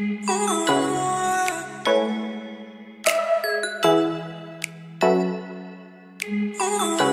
Ooh. Ooh.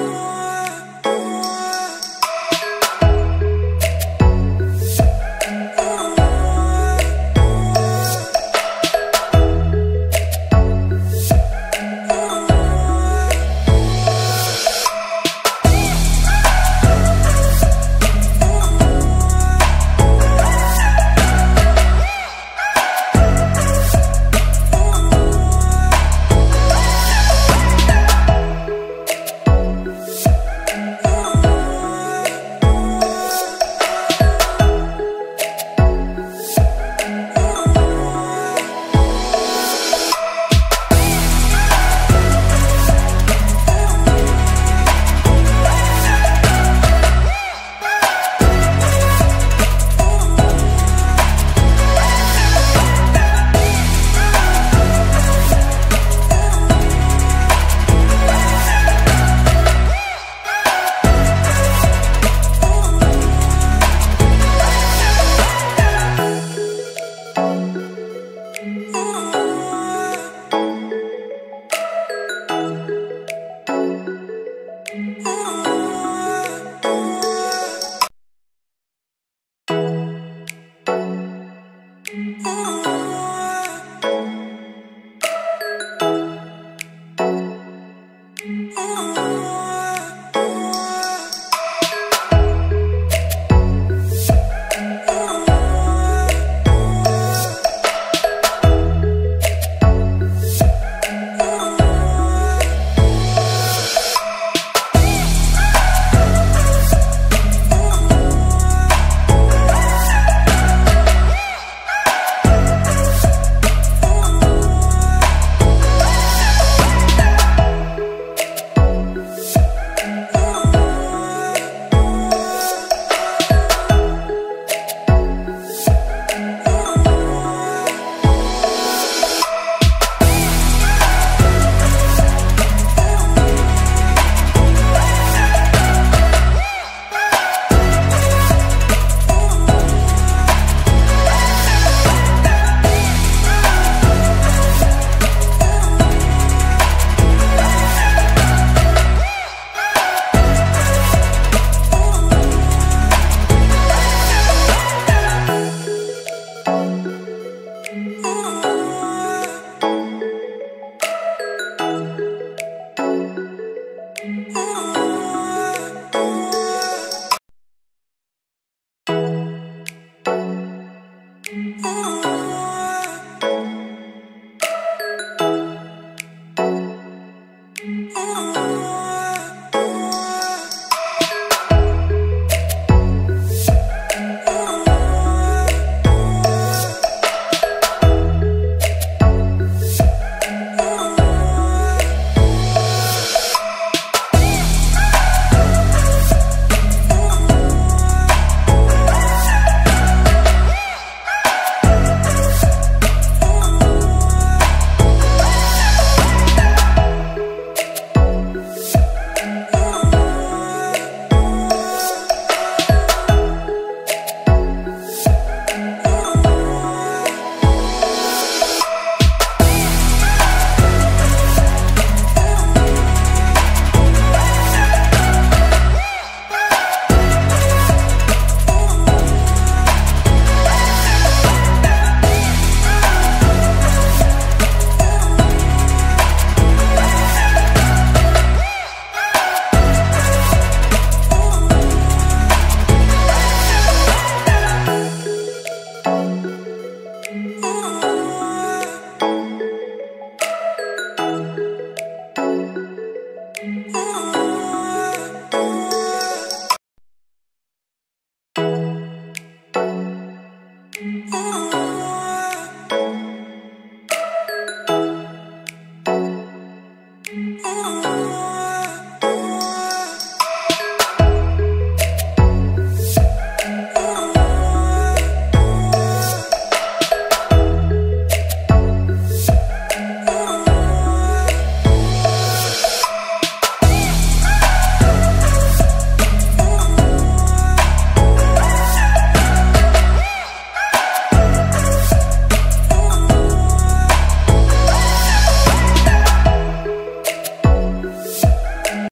Ooh.